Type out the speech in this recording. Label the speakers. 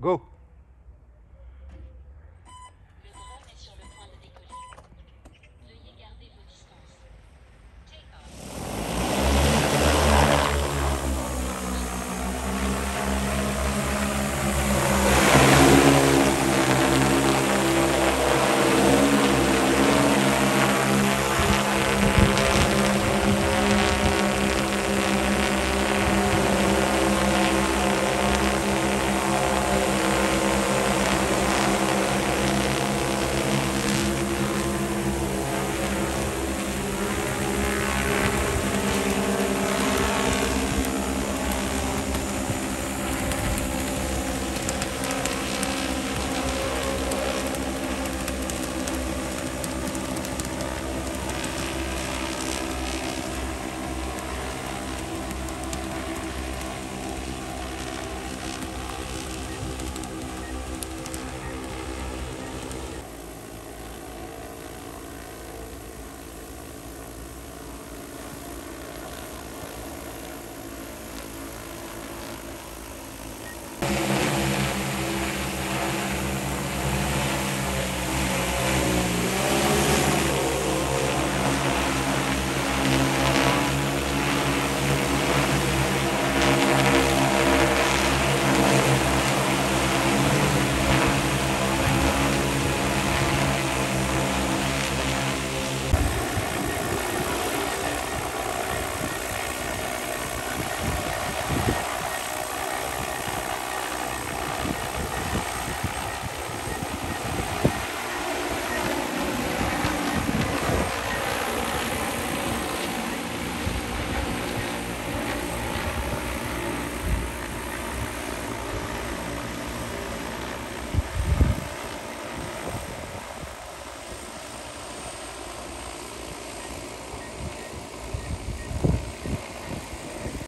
Speaker 1: Go.